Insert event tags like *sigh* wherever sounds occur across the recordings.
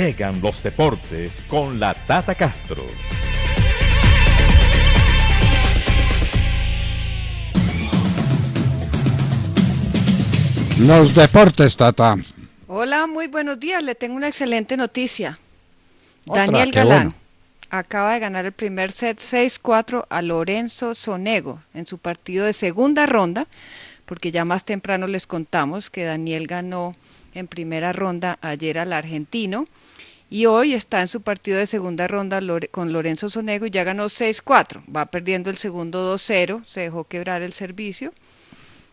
Llegan los deportes con la Tata Castro. Los deportes, Tata. Hola, muy buenos días. Le tengo una excelente noticia. Daniel Galán acaba de ganar el primer set 6-4 a Lorenzo Sonego en su partido de segunda ronda, porque ya más temprano les contamos que Daniel ganó en primera ronda ayer al argentino y hoy está en su partido de segunda ronda con Lorenzo Sonego y ya ganó 6-4. Va perdiendo el segundo 2-0, se dejó quebrar el servicio.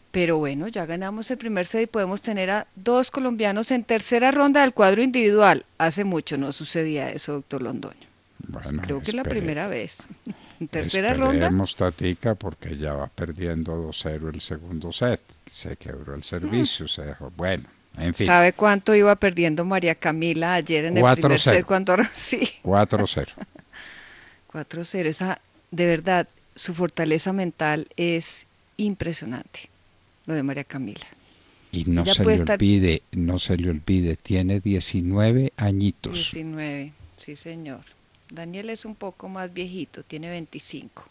Pero bueno, ya ganamos el primer set y podemos tener a dos colombianos en tercera ronda del cuadro individual. Hace mucho no sucedía eso, doctor Londoño. Creo que es la primera vez. *laughs* En tercera ronda. Tatica porque ya va perdiendo 2-0 el segundo set. Se quebró el servicio, se dejó. Bueno, ¿Sabe cuánto iba perdiendo María Camila ayer en el primer set? Cuando... *laughs* Sí. 4-0. 4-0. *laughs* Esa, de verdad, su fortaleza mental es impresionante, lo de María Camila. Y no se le olvide, no se le olvide, tiene 19 añitos. 19, sí señor. Daniel es un poco más viejito, tiene 25.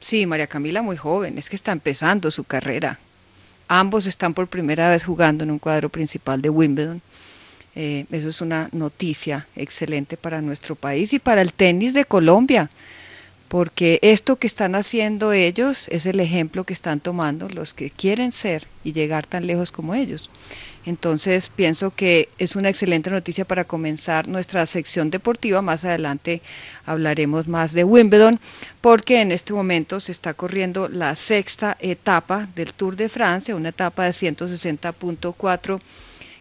Sí, María Camila muy joven, es que está empezando su carrera. Ambos están por primera vez jugando en un cuadro principal de Wimbledon. Eh, eso es una noticia excelente para nuestro país y para el tenis de Colombia, porque esto que están haciendo ellos es el ejemplo que están tomando los que quieren ser y llegar tan lejos como ellos. Entonces pienso que es una excelente noticia para comenzar nuestra sección deportiva. Más adelante hablaremos más de Wimbledon porque en este momento se está corriendo la sexta etapa del Tour de Francia, una etapa de 160.4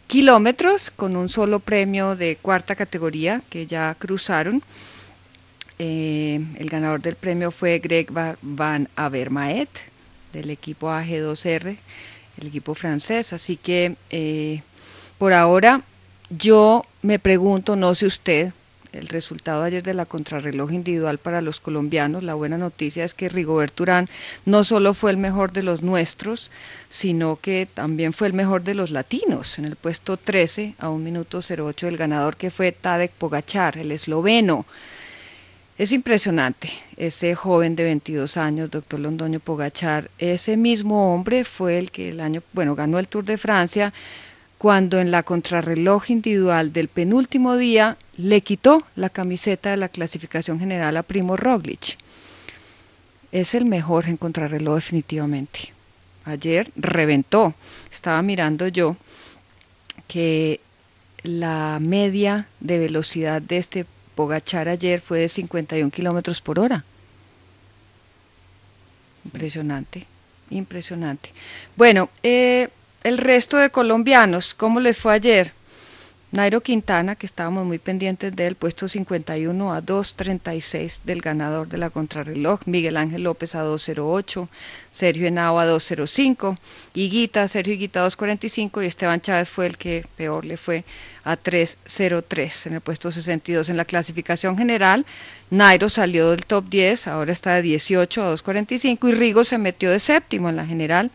kilómetros con un solo premio de cuarta categoría que ya cruzaron. Eh, el ganador del premio fue Greg Van Avermaet del equipo AG2R el equipo francés. Así que eh, por ahora yo me pregunto, no sé usted, el resultado ayer de la contrarreloj individual para los colombianos, la buena noticia es que Rigobert Urán no solo fue el mejor de los nuestros, sino que también fue el mejor de los latinos, en el puesto 13 a un minuto 08 el ganador que fue Tadek Pogachar, el esloveno. Es impresionante, ese joven de 22 años, doctor Londoño Pogachar, ese mismo hombre fue el que el año, bueno, ganó el Tour de Francia cuando en la contrarreloj individual del penúltimo día le quitó la camiseta de la clasificación general a Primo Roglic. Es el mejor en contrarreloj definitivamente. Ayer reventó. Estaba mirando yo que la media de velocidad de este Pogachar ayer fue de 51 kilómetros por hora. Impresionante, impresionante. Bueno, eh, el resto de colombianos, ¿cómo les fue ayer? Nairo Quintana, que estábamos muy pendientes del puesto 51 a 2.36 del ganador de la contrarreloj, Miguel Ángel López a 2.08, Sergio Henao a 2.05, Higuita, Sergio Higuita a 2.45 y Esteban Chávez fue el que peor le fue a 3.03 en el puesto 62. En la clasificación general, Nairo salió del top 10, ahora está de 18 a 2.45 y Rigo se metió de séptimo en la general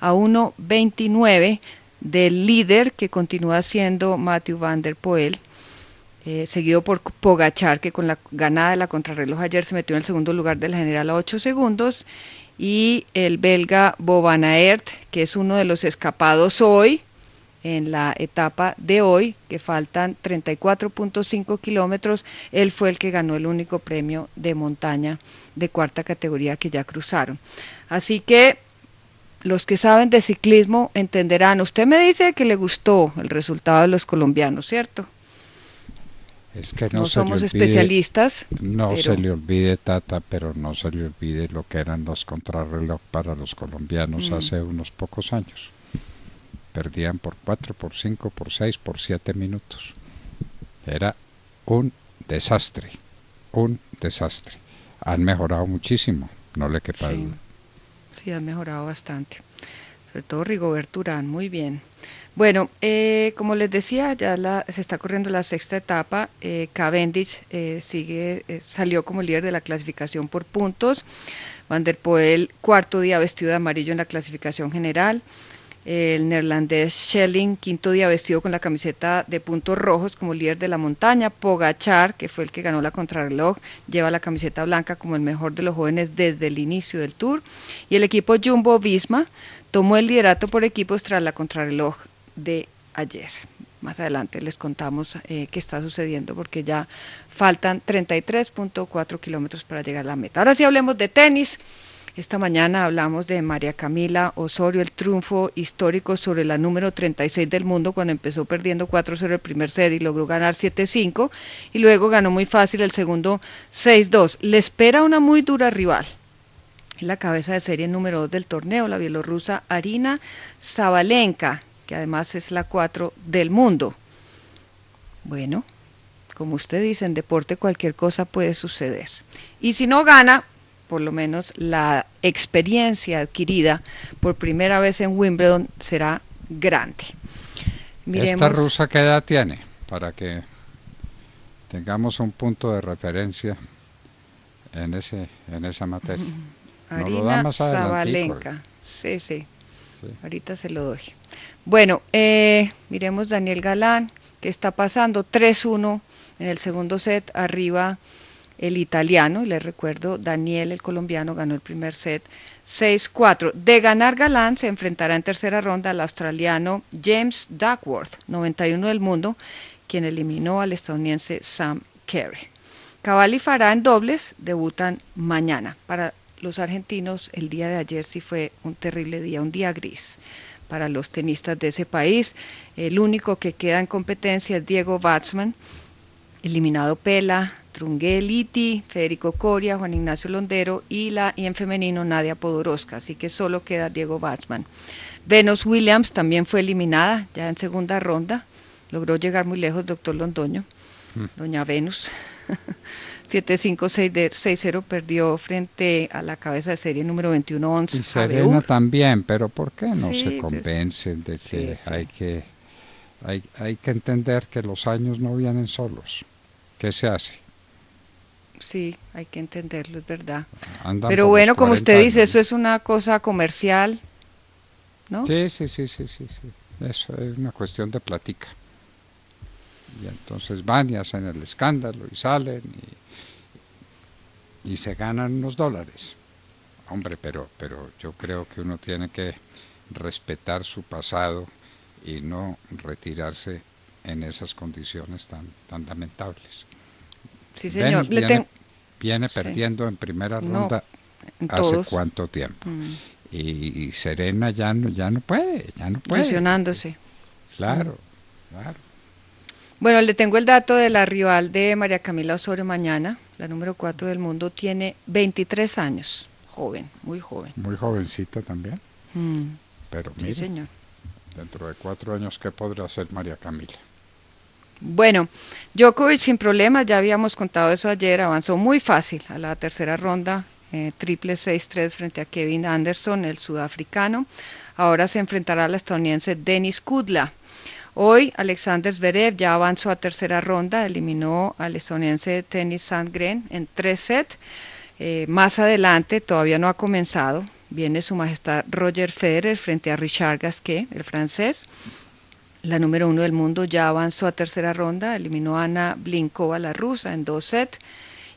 a 1.29 del líder que continúa siendo Matthew Van Der Poel, eh, seguido por Pogachar, que con la ganada de la contrarreloj ayer se metió en el segundo lugar del general a 8 segundos, y el belga Boban Aert, que es uno de los escapados hoy, en la etapa de hoy, que faltan 34.5 kilómetros, él fue el que ganó el único premio de montaña de cuarta categoría que ya cruzaron. Así que los que saben de ciclismo entenderán. Usted me dice que le gustó el resultado de los colombianos, ¿cierto? Es que no, no somos especialistas. No se le olvide, Tata, pero no se le olvide lo que eran los contrarreloj para los colombianos mm. hace unos pocos años. Perdían por 4, por 5, por 6, por 7 minutos. Era un desastre, un desastre. Han mejorado muchísimo, no le quepa duda sí ha mejorado bastante. Sobre todo Rigobert Urán, muy bien. Bueno, eh, como les decía, ya la, se está corriendo la sexta etapa. Eh, Cavendish eh, sigue, salió como líder de la clasificación por puntos. Van der Poel, cuarto día vestido de amarillo en la clasificación general. El neerlandés Schelling, quinto día vestido con la camiseta de puntos rojos como líder de la montaña. Pogachar, que fue el que ganó la contrarreloj, lleva la camiseta blanca como el mejor de los jóvenes desde el inicio del tour. Y el equipo Jumbo Visma tomó el liderato por equipos tras la contrarreloj de ayer. Más adelante les contamos eh, qué está sucediendo porque ya faltan 33.4 kilómetros para llegar a la meta. Ahora sí hablemos de tenis. Esta mañana hablamos de María Camila Osorio, el triunfo histórico sobre la número 36 del mundo cuando empezó perdiendo 4-0 el primer set y logró ganar 7-5 y luego ganó muy fácil el segundo 6-2. Le espera una muy dura rival. En la cabeza de serie número 2 del torneo, la bielorrusa Arina Zabalenka, que además es la 4 del mundo. Bueno, como usted dice, en deporte cualquier cosa puede suceder. Y si no gana, por lo menos la experiencia adquirida por primera vez en Wimbledon será grande. ¿Esta rusa qué edad tiene? Para que tengamos un punto de referencia en ese en esa materia. Arina Zabalenka. Sí, sí, Ahorita se lo doy. Bueno, eh, miremos Daniel Galán, que está pasando 3-1 en el segundo set, arriba el italiano, y les recuerdo, Daniel, el colombiano, ganó el primer set 6-4. De ganar Galán, se enfrentará en tercera ronda al australiano James Duckworth, 91 del mundo, quien eliminó al estadounidense Sam Carey. Cavalli y Farah en dobles debutan mañana. Para los argentinos, el día de ayer sí fue un terrible día, un día gris para los tenistas de ese país. El único que queda en competencia es Diego Batsman, eliminado Pela, Trungeliti, Federico Coria, Juan Ignacio Londero y, la, y en femenino Nadia Podoroska, así que solo queda Diego Batsman. Venus Williams también fue eliminada ya en segunda ronda, logró llegar muy lejos doctor Londoño, mm. doña Venus. *laughs* 7-5-6-0 perdió frente a la cabeza de serie número 21-11. Y Serena también, pero ¿por qué no se pues, convencen de que hay que hay, hay que entender que los años no vienen solos? ¿Qué se hace? Sí, hay que entenderlo, es verdad. Pero bueno, como usted dice, eso es una cosa comercial, ¿no? Sí, sí, sí, sí, sí, sí. Eso es una cuestión de plática. Y entonces van y hacen el escándalo y salen y, y se ganan unos dólares. Hombre, pero, pero yo creo que uno tiene que respetar su pasado y no retirarse en esas condiciones tan, tan lamentables. Sí, señor. viene, perdiendo en primera ronda hace cuánto tiempo. Mm. Y, Serena ya no, ya no puede, ya no puede. Claro, claro. Bueno, le tengo el dato de la rival de María Camila Osorio mañana, la número 4 del mundo, tiene 23 años, joven, muy joven. Muy jovencita también. Mm. Pero mire, sí, señor. dentro de cuatro años, ¿qué podrá hacer María Camila? Bueno, Djokovic sin problemas, ya habíamos contado eso ayer, avanzó muy fácil a la tercera ronda, eh, triple 6-3 frente a Kevin Anderson, el sudafricano. Ahora se enfrentará al estadounidense Denis Kudla. Hoy Alexander Zverev ya avanzó a tercera ronda, eliminó al estadounidense Tennis Sandgren en tres sets. Eh, más adelante, todavía no ha comenzado, viene su majestad Roger Federer frente a Richard Gasquet, el francés. La número uno del mundo ya avanzó a tercera ronda, eliminó a Ana Blinkova, la rusa, en dos sets.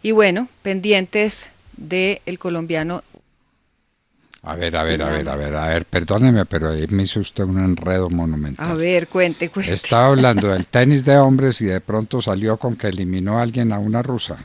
Y bueno, pendientes del colombiano. A ver, a ver, a ver, a ver, a ver, perdóneme, pero ahí me hizo usted un enredo monumental. A ver, cuente, cuente. Estaba hablando del *laughs* tenis de hombres y de pronto salió con que eliminó a alguien a una rusa.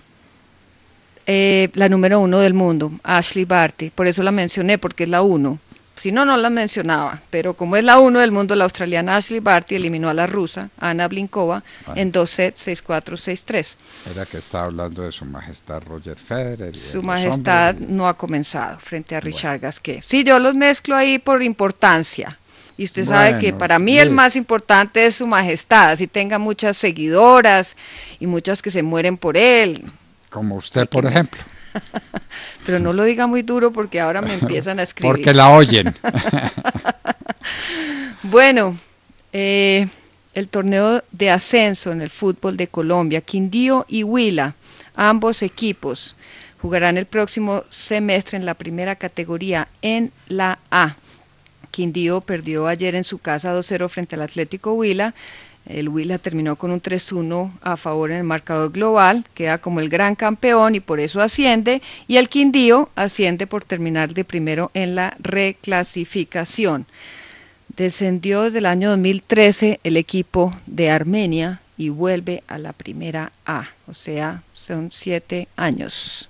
Eh, la número uno del mundo, Ashley Barty, por eso la mencioné, porque es la uno. Si no, no la mencionaba, pero como es la uno del mundo, la australiana Ashley Barty eliminó a la rusa, Ana Blinkova, en dos sets 6-4, 6-3. Era que estaba hablando de su majestad Roger Federer. su majestad no ha comenzado frente a Richard Gasquet. Sí, yo los mezclo ahí por importancia. Y usted sabe que para mí el más importante es su majestad, así tenga muchas seguidoras y muchas que se mueren por él. Como usted, por ejemplo. *laughs* Pero no lo diga muy duro porque ahora me *laughs* empiezan a escribir. Porque la oyen. *laughs* bueno, eh, el torneo de ascenso en el fútbol de Colombia, Quindío y Huila, ambos equipos jugarán el próximo semestre en la primera categoría en la A. Quindío perdió ayer en su casa 2-0 frente al Atlético Huila. El Huila terminó con un 3-1 a favor en el marcador global, queda como el gran campeón y por eso asciende. Y el Quindío asciende por terminar de primero en la reclasificación. Descendió desde el año 2013 el equipo de Armenia y vuelve a la primera A, o sea, son siete años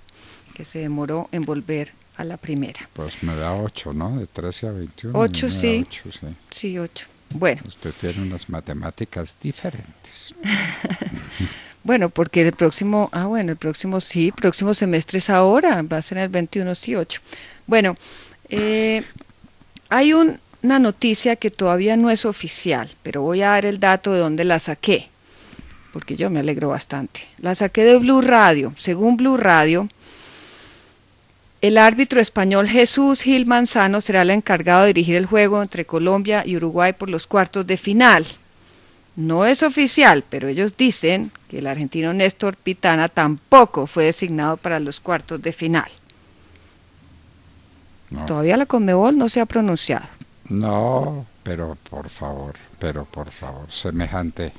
que se demoró en volver a la primera. Pues me da 8, ¿no? De 13 a 21. 8, me da sí. ocho, sí. Sí, ocho. Bueno, Usted tiene unas matemáticas diferentes. *laughs* bueno, porque el próximo, ah, bueno, el próximo sí, próximo semestre es ahora, va a ser el 21, sí, 8. Bueno, eh, hay un- una noticia que todavía no es oficial, pero voy a dar el dato de dónde la saqué, porque yo me alegro bastante. La saqué de Blue Radio. Según Blue Radio, el árbitro español Jesús Gil Manzano será el encargado de dirigir el juego entre Colombia y Uruguay por los cuartos de final. No es oficial, pero ellos dicen que el argentino Néstor Pitana tampoco fue designado para los cuartos de final. No, Todavía la Conmebol no se ha pronunciado. no, pero por favor, pero por favor, semejante,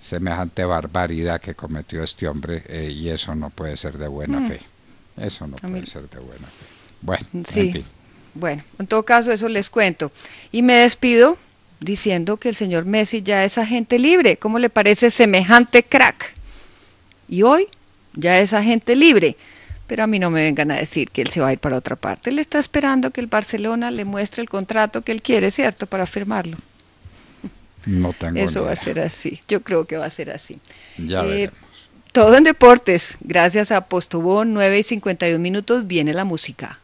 semejante barbaridad que cometió este hombre eh, y eso no puede ser de buena Mm. fe. Eso no puede ser de buena fe. Bueno, Sí. en fin. Bueno, en todo caso eso les cuento. Y me despido diciendo que el señor Messi ya es agente libre. ¿Cómo le parece semejante crack? Y hoy ya es agente libre. Pero a mí no me vengan a decir que él se va a ir para otra parte. Él está esperando que el Barcelona le muestre el contrato que él quiere, ¿cierto? Para firmarlo. No tengo Eso va a ser así. Yo creo que va a ser así. Ya Eh, veremos. Todo en deportes. Gracias a Postobón, 9 y 51 minutos, viene la música.